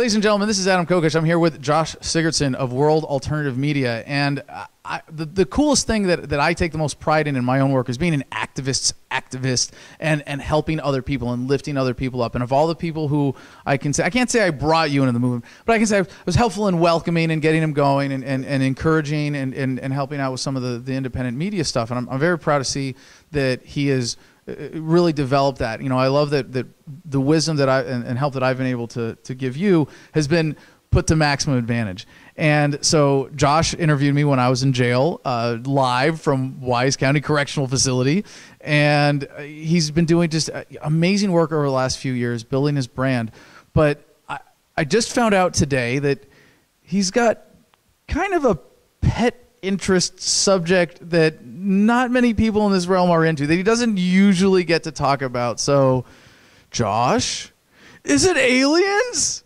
Ladies and gentlemen, this is Adam Kokesh. I'm here with Josh Sigurdson of World Alternative Media. And I, the, the coolest thing that, that I take the most pride in in my own work is being an activist's activist and, and helping other people and lifting other people up. And of all the people who I can say, I can't say I brought you into the movement, but I can say I was helpful in welcoming and getting them going and, and, and encouraging and, and, and helping out with some of the, the independent media stuff. And I'm, I'm very proud to see that he is uh, really developed that. You know, I love that that the wisdom that I and, and, help that I've been able to to give you has been put to maximum advantage. And so Josh interviewed me when I was in jail, uh, live from Wise County Correctional Facility, and he's been doing just uh, amazing work over the last few years, building his brand. But I, I just found out today that he's got kind of a pet interest subject that not many people in this realm are into that he doesn't usually get to talk about. So, Josh, is it aliens?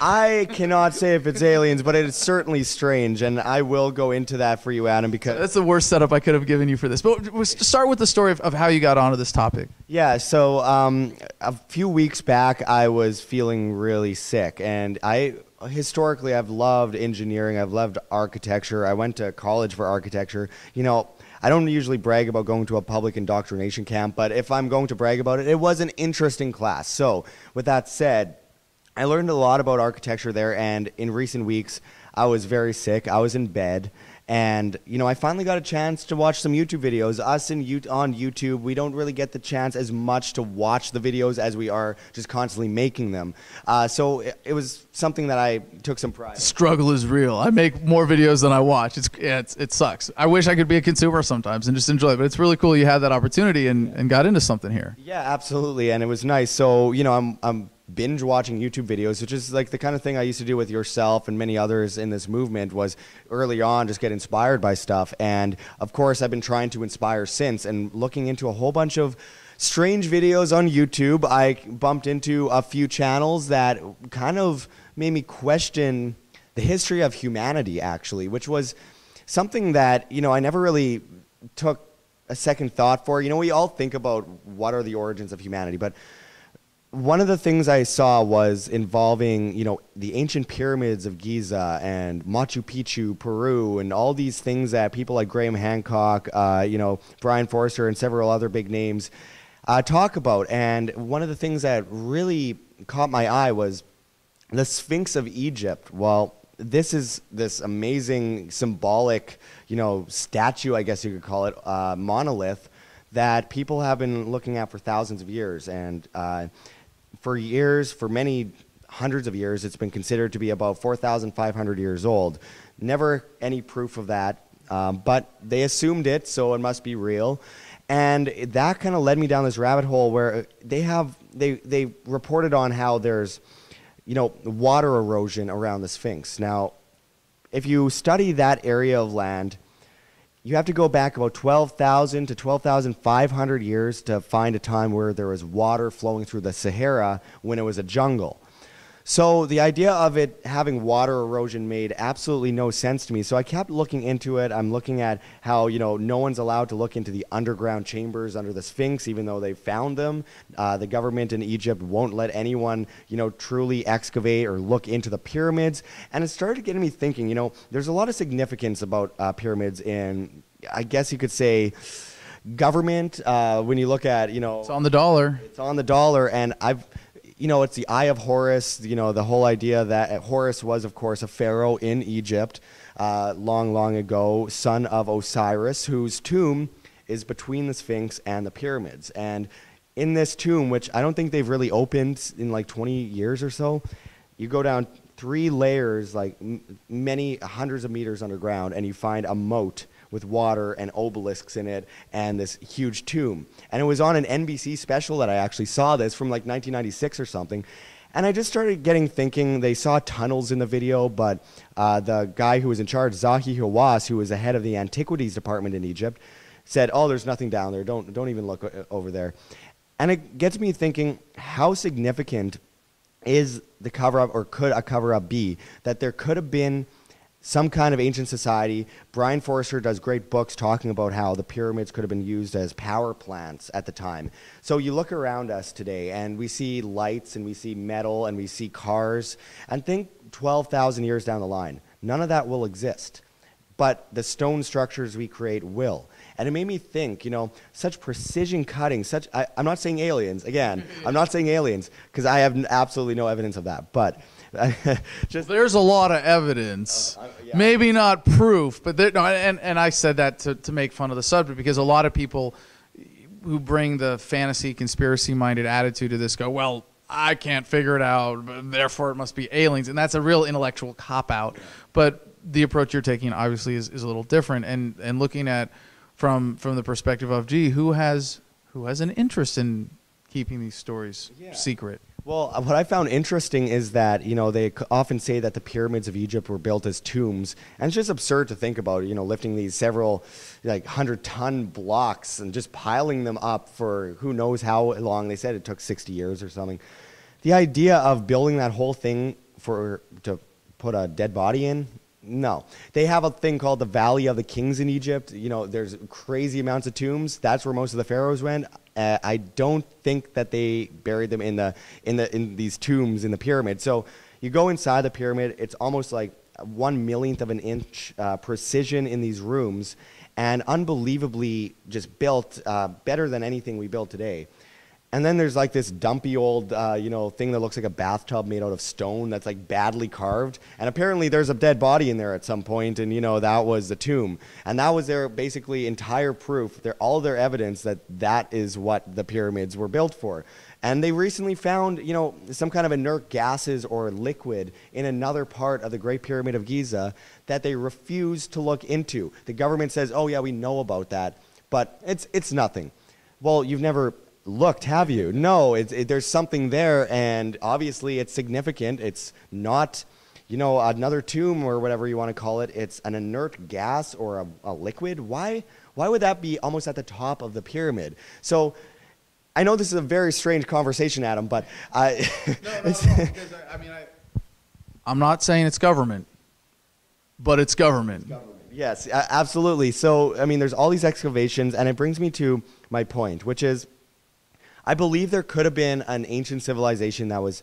I cannot say if it's aliens, but it is certainly strange, and I will go into that for you, Adam, because that's the worst setup I could have given you for this. But we'll start with the story of, of how you got onto this topic. Yeah, so um, a few weeks back, I was feeling really sick, and I historically I've loved engineering, I've loved architecture. I went to college for architecture. You know, I don't usually brag about going to a public indoctrination camp, but if I'm going to brag about it, it was an interesting class. So, with that said, I learned a lot about architecture there, and in recent weeks, I was very sick. I was in bed, and you know, I finally got a chance to watch some YouTube videos. Us in U- on YouTube, we don't really get the chance as much to watch the videos as we are just constantly making them. Uh, so it, it, was something that I took some pride. The struggle is real. I make more videos than I watch. It's, yeah, it's it sucks. I wish I could be a consumer sometimes and just enjoy it. But it's really cool you had that opportunity and, and got into something here. Yeah, absolutely, and it was nice. So you know, I'm I'm binge watching YouTube videos, which is like the kind of thing I used to do with yourself and many others in this movement was early on just get inspired by stuff. And of course, I've been trying to inspire since and looking into a whole bunch of strange videos on YouTube. I bumped into a few channels that kind of made me question the history of humanity actually, which was something that, you know, I never really took a second thought for. You know, we all think about what are the origins of humanity, but one of the things I saw was involving, you know, the ancient pyramids of Giza and Machu Picchu, Peru, and all these things that people like Graham Hancock, uh, you know, Brien Foerster, and several other big names uh, talk about. And one of the things that really caught my eye was the Sphinx of Egypt. Well, this is this amazing symbolic, you know, statue, I guess you could call it, uh, monolith that people have been looking at for thousands of years. And uh, for years, for many hundreds of years, it's been considered to be about 4,500 years old. Never any proof of that, um, but they assumed it, so it must be real. And that kind of led me down this rabbit hole where they have they they reported on how there's you know water erosion around the Sphinx. Now, if you study that area of land you have to go back about 12,000 to 12,500 years to find a time where there was water flowing through the Sahara when it was a jungle. So the idea of it having water erosion made absolutely no sense to me. So I kept looking into it. I'm looking at how you know no one's allowed to look into the underground chambers under the Sphinx, even though they found them. Uh, the government in Egypt won't let anyone you know truly excavate or look into the pyramids. And it started getting me thinking. You know, there's a lot of significance about uh, pyramids in, I guess you could say government uh, when you look at you know it's on the dollar it's on the dollar and i've you know, it's the Eye of Horus, you know, the whole idea that Horus was, of course, a pharaoh in Egypt uh, long, long ago, son of Osiris, whose tomb is between the Sphinx and the pyramids. And in this tomb, which I don't think they've really opened in like 20 years or so, you go down three layers, like many hundreds of meters underground, and you find a moat with water and obelisks in it and this huge tomb. And it was on an NBC special that I actually saw this from like 1996 or something. And I just started getting thinking, they saw tunnels in the video, but uh, the guy who was in charge, Zahi Hawass, who was the head of the antiquities department in Egypt, said, oh, there's nothing down there. Don't, don't even look uh, over there. And it gets me thinking, how significant is the cover up, or could a cover up be, that there could have been some kind of ancient society. Brien Foerster does great books talking about how the pyramids could have been used as power plants at the time. So you look around us today and we see lights and we see metal and we see cars and think 12,000 years down the line. None of that will exist. But the stone structures we create will. And it made me think, you know, such precision cutting, such, I, am not saying aliens, again, I'm not saying aliens, because I have absolutely no evidence of that. But just there's a lot of evidence, uh, yeah. maybe not proof, but there, no, and, and I said that to, to make fun of the subject because a lot of people who bring the fantasy conspiracy minded attitude to this go, well, I can't figure it out, therefore it must be aliens. And that's a real intellectual cop out. But the approach you're taking obviously is, is a little different. And, and looking at from, from the perspective of, gee, who has, who has an interest in keeping these stories yeah. secret? Well, uh, what I found interesting is that you know they often say that the pyramids of Egypt were built as tombs, and it's just absurd to think about. You know, lifting these several like hundred ton blocks and just piling them up for who knows how long. They said it took sixty years or something. The idea of building that whole thing for to put a dead body in no. They have a thing called the Valley of the Kings in Egypt. You know, there's crazy amounts of tombs. That's where most of the pharaohs went. Uh, I don't think that they buried them in the in the in these tombs in the pyramid. So you go inside the pyramid. It's almost like one millionth of an inch uh, precision in these rooms, and unbelievably just built uh, better than anything we build today. And then there's like this dumpy old, uh, you know, thing that looks like a bathtub made out of stone that's like badly carved. And apparently there's a dead body in there at some point, and you know that was the tomb. And that was their basically entire proof, their all their evidence that that is what the pyramids were built for. And they recently found, you know, some kind of inert gases or liquid in another part of the Great Pyramid of Giza that they refused to look into. The government says, "Oh yeah, we know about that," but it's it's nothing. Well, you've never looked, have you? No, it, it, there's something there, and obviously it's significant. It's not, you know, another tomb or whatever you want to call it. It's an inert gas or a, a liquid. Why? Why would that be almost at the top of the pyramid? So. I know this is a very strange conversation, Adam, but I. no, no, no, I, I mean, I, I'm not saying it's government, but it's government. It's government. Yes, absolutely. So, I mean, there's all these excavations, and it brings me to my point, which is I believe there could have been an ancient civilization that was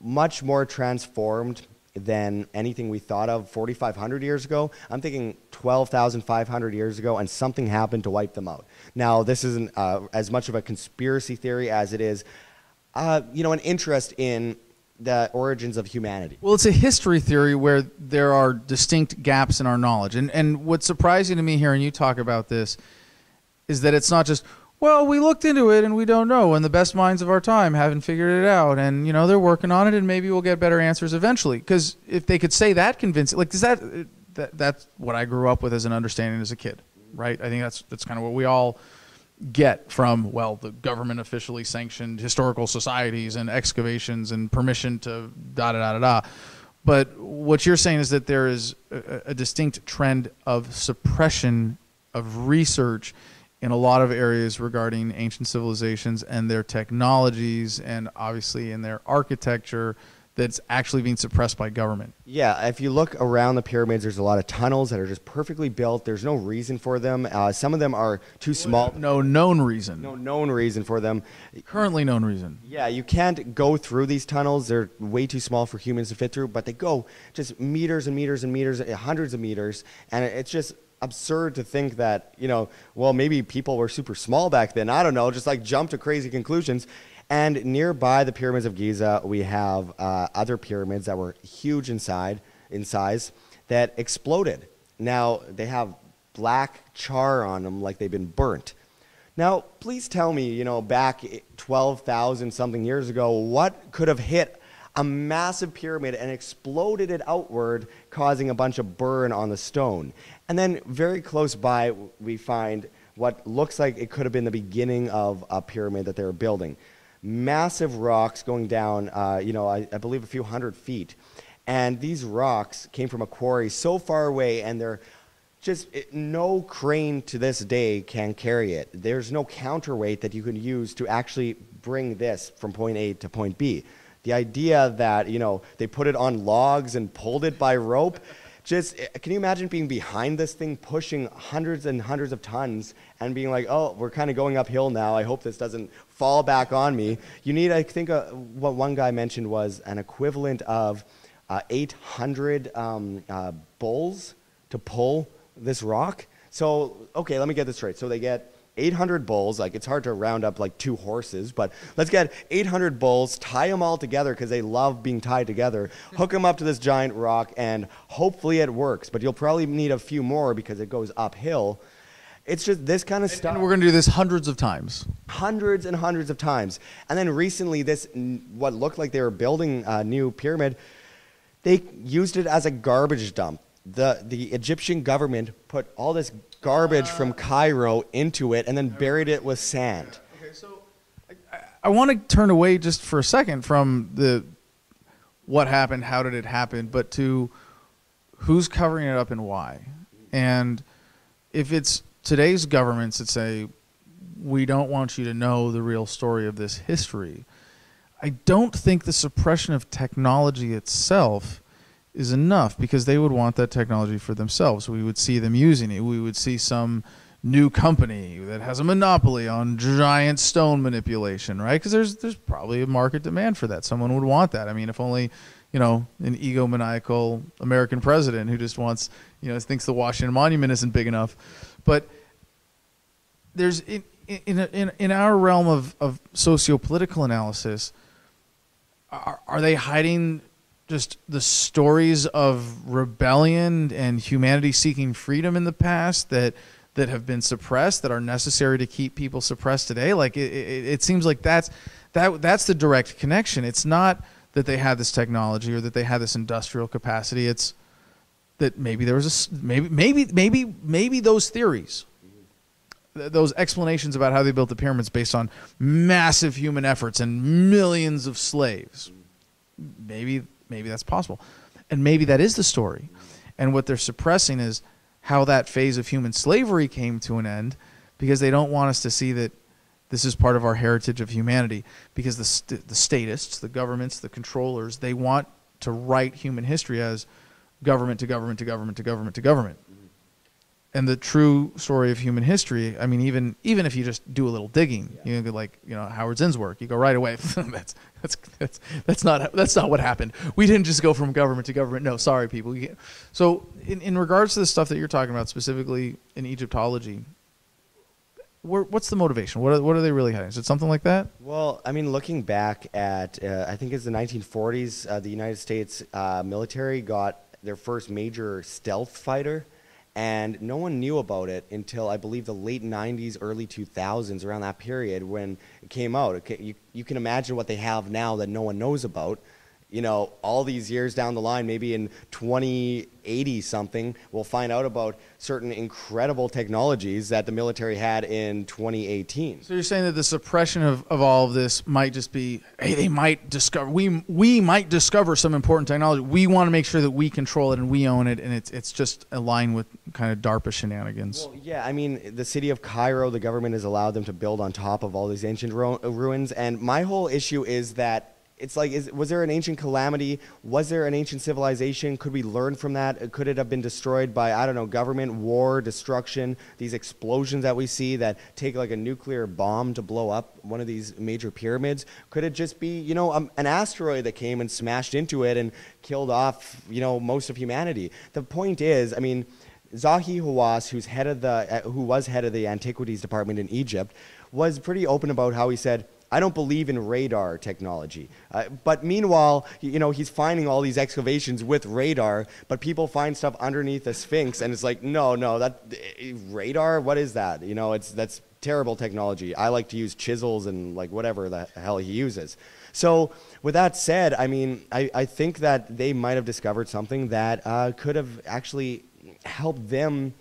much more transformed than anything we thought of 4,500 years ago. I'm thinking 12,500 years ago, and something happened to wipe them out. Now, this isn't uh, as much of a conspiracy theory as it is, uh, you know, an interest in the origins of humanity. Well, it's a history theory where there are distinct gaps in our knowledge. And, and what's surprising to me hearing you talk about this is that it's not just, well, we looked into it and we don't know, and the best minds of our time haven't figured it out, and you know they're working on it, and maybe we'll get better answers eventually. Because if they could say that convincing, like, is that, that that's what I grew up with as an understanding as a kid, right? I think that's that's kind of what we all get from well the government officially sanctioned historical societies and excavations and permission to da da da da da. But what you're saying is that there is a, a distinct trend of suppression of research in a lot of areas regarding ancient civilizations and their technologies and obviously in their architecture that's actually being suppressed by government. Yeah, if you look around the pyramids, there's a lot of tunnels that are just perfectly built. There's no reason for them. Uh, some of them are too small. No known reason. No known reason for them. Currently known reason. Yeah, you can't go through these tunnels. They're way too small for humans to fit through, but they go just meters and meters and meters, hundreds of meters, and it's just absurd to think that, you know, well, maybe people were super small back then. I don't know, just like jump to crazy conclusions. And nearby the pyramids of Giza, we have uh, other pyramids that were huge inside, in size that exploded. Now, they have black char on them like they've been burnt. Now, please tell me, you know, back 12,000 something years ago, what could have hit a massive pyramid and exploded it outward, causing a bunch of burn on the stone. And then very close by, we find what looks like it could have been the beginning of a pyramid that they were building. Massive rocks going down, uh, you know, I, I believe a few hundred feet. And these rocks came from a quarry so far away, and they're just it, no crane to this day can carry it. There's no counterweight that you can use to actually bring this from point A to point B. The idea that, you know, they put it on logs and pulled it by rope, just eh, can you imagine being behind this thing, pushing hundreds and hundreds of tons, and being like, oh, we're kind of going uphill now. I hope this doesn't fall back on me. You need, I think, uh, what one guy mentioned was an equivalent of uh, 800 um, uh, bulls to pull this rock. So, okay, let me get this straight. So they get 800 bulls, like it's hard to round up like two horses, but let's get 800 bulls, tie them all together because they love being tied together, hook them up to this giant rock, and hopefully it works. But you'll probably need a few more because it goes uphill. It's just this kind of And- stuff And we're going to do this hundreds of times. hundreds and hundreds of times. And then recently, this what looked like they were building a new pyramid, they used it as a garbage dump. The the Egyptian government put all this garbage from Cairo into it and then buried it with sand. Okay, so I, I want to turn away just for a second from the what happened, how did it happen, but to who's covering it up and why. And if it's today's governments that say we don't want you to know the real story of this history, I don't think the suppression of technology itself is enough because they would want that technology for themselves. We would see them using it. We would see some new company that has a monopoly on giant stone manipulation, right? Because there's there's probably a market demand for that. Someone would want that. I mean, if only you know an egomaniacal American president who just wants you know thinks the Washington Monument isn't big enough, but there's in in in, in our realm of of socio-political analysis are, are they hiding just the stories of rebellion and humanity seeking freedom in the past that that have been suppressed that are necessary to keep people suppressed today. Like it, it, it seems like that's that that's the direct connection. It's not that they had this technology or that they had this industrial capacity. It's that maybe there was a maybe maybe maybe maybe those theories th- those explanations about how they built the pyramids based on massive human efforts and millions of slaves maybe maybe that's possible. And maybe that is the story. And what they're suppressing is how that phase of human slavery came to an end because they don't want us to see that this is part of our heritage of humanity. Because the st- the statists the governments the controllers they want to write human history as government to government to government to government to government. And the true story of human history i mean even even if you just do a little digging you know like you know howard zinn's work you go right away that's that's that's that's not that's not what happened. We didn't just go from government to government. No sorry people. So in, in regards to the stuff that you're talking about specifically in egyptology what's the motivation? What are, what are they really hiding? Is it something like that? Well, I mean, looking back at, uh, I think it's the 1940s, uh, the United States uh, military got their first major stealth fighter, and no one knew about it until I believe the late 90s, early 2000s, around that period when it came out. You, you can imagine what they have now that no one knows about. You know, all these years down the line, maybe in 2080 something, we'll find out about certain incredible technologies that the military had in 2018. So you're saying that the suppression of, of all of this might just be, hey, they might discover we we might discover some important technology. We want to make sure that we control it and we own it, and it's it's just aligned with kind of DARPA shenanigans. Well, yeah, I mean, the city of Cairo, the government has allowed them to build on top of all these ancient ru- ruins. And my whole issue is that it's like, is, was there an ancient calamity? Was there an ancient civilization? Could we learn from that? Uh, Could it have been destroyed by, I don't know, government, war, destruction, these explosions that we see that take like a nuclear bomb to blow up one of these major pyramids? Could it just be, you know, um, an asteroid that came and smashed into it and killed off, you know, most of humanity? The point is, I mean, Zahi Hawass, who's head of the, uh, who was head of the antiquities department in Egypt, was pretty open about how he said, "I don't believe in radar technology." Uh, but meanwhile, you know, he's finding all these excavations with radar, but people find stuff underneath the Sphinx, and it's like, no, no, that eh, radar. What is that? You know, it's that's terrible technology. I like to use chisels and like whatever the hell he uses. So, with that said, I mean, I, I think that they might have discovered something that uh, could have actually helped them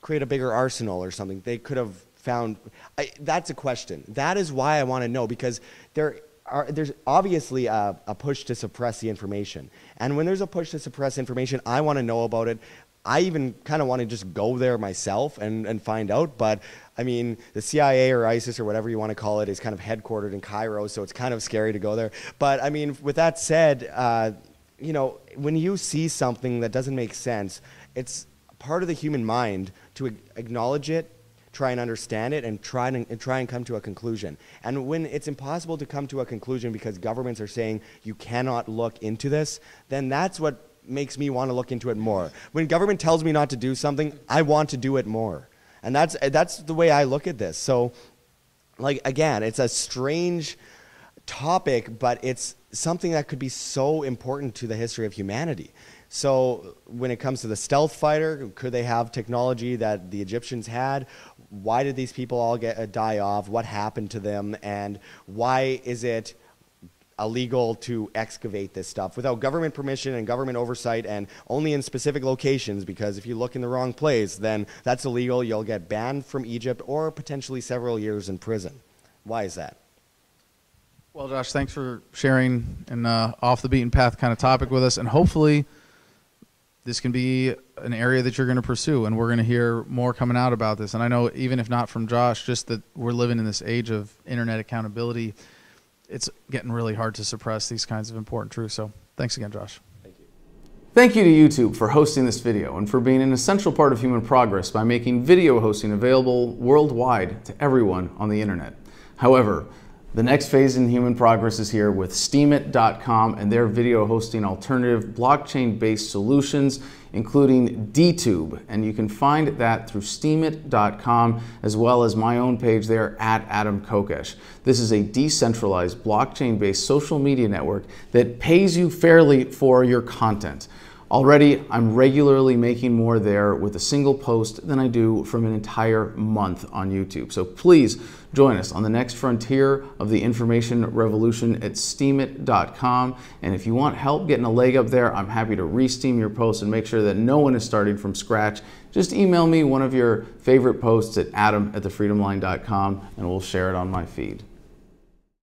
create a bigger arsenal or something. They could have found. I, that's a question. That is why I want to know because there are there's obviously a, a push to suppress the information, and when there's a push to suppress information, I want to know about it. I even kind of want to just go there myself and, and find out. But I mean, the CIA or ISIS or whatever you want to call it is kind of headquartered in Cairo, so it's kind of scary to go there. But I mean, with that said, uh, you know, when you see something that doesn't make sense, it's part of the human mind to acknowledge it, try and understand it, and try and, and try and come to a conclusion. And when it's impossible to come to a conclusion because governments are saying you cannot look into this, then that's what makes me want to look into it more. When government tells me not to do something, I want to do it more. And that's, that's the way I look at this. So, like, again, it's a strange topic, but it's something that could be so important to the history of humanity. So, when it comes to the stealth fighter, could they have technology that the Egyptians had? Why did these people all get uh, die off? What happened to them? And why is it illegal to excavate this stuff without government permission and government oversight and only in specific locations because if you look in the wrong place then that's illegal you'll get banned from Egypt or potentially several years in prison why is that well Josh thanks for sharing an uh, off the beaten path kind of topic with us and hopefully this can be an area that you're going to pursue and we're going to hear more coming out about this and I know even if not from Josh just that we're living in this age of internet accountability it's getting really hard to suppress these kinds of important truths. So thanks again, Josh. Thank you. Thank you to YouTube for hosting this video and for being an essential part of human progress by making video hosting available worldwide to everyone on the internet. However, the next phase in human progress is here with Steemit.com and their video hosting alternative blockchain based solutions, including DTube. And you can find that through Steemit.com as well as my own page there at Adam Kokesh. This is a decentralized blockchain based social media network that pays you fairly for your content. Already, I'm regularly making more there with a single post than I do from an entire month on YouTube. So please join us on the next frontier of the information revolution at Steemit.com. And if you want help getting a leg up there, I'm happy to re-steem your posts and make sure that no one is starting from scratch. Just email me one of your favorite posts at adam at thefreedomline.com and we'll share it on my feed.